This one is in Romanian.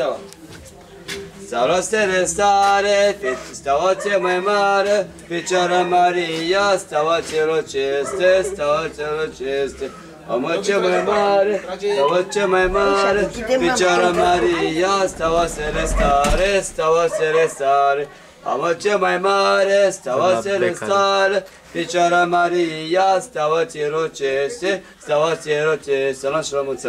steaua. Steaua stele stare, steaua ce mai mare, Fecioara Maria, steaua celor ce este, steaua celor ce este. Mamă ce mai mare, steaua ce mai mare, Fecioara Maria, steaua celestare, steaua celestare. Amă ce mai mare, steaua celestare, Fecioara Maria, steaua celor ce este, steaua celor ce este. Să luăm și la mulți